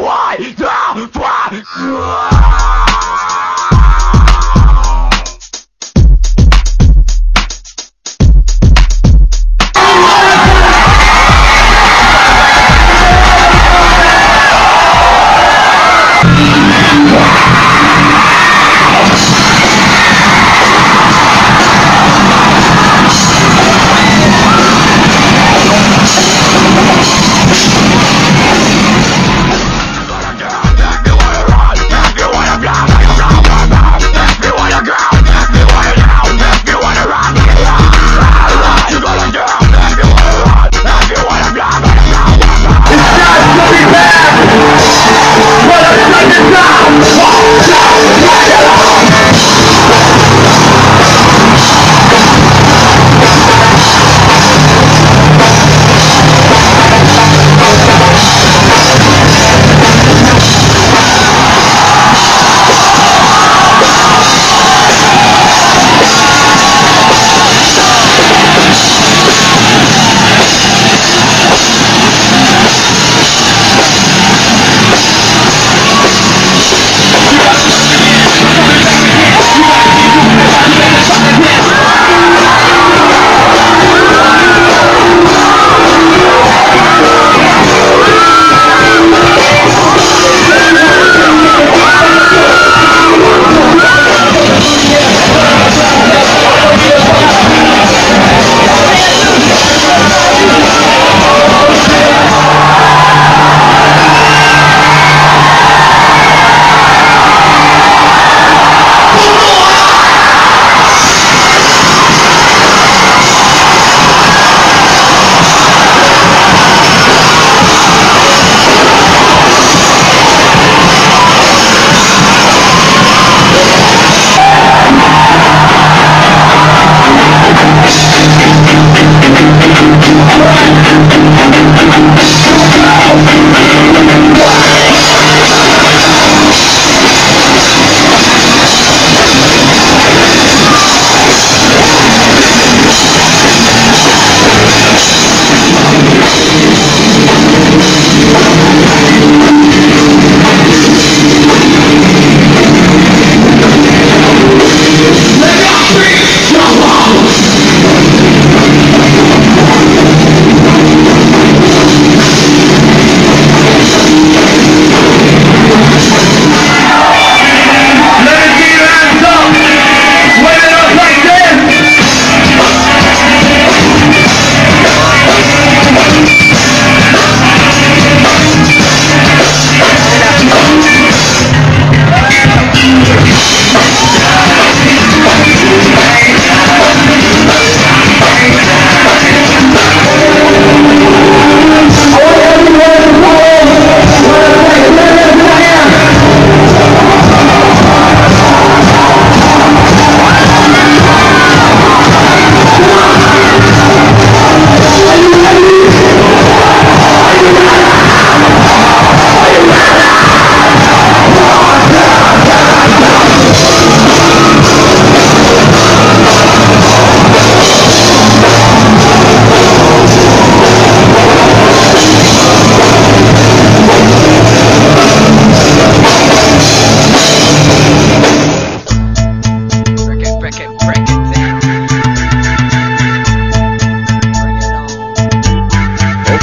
Why?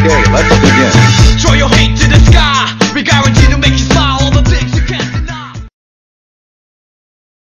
Okay, let's begin. Throw your hate to the sky.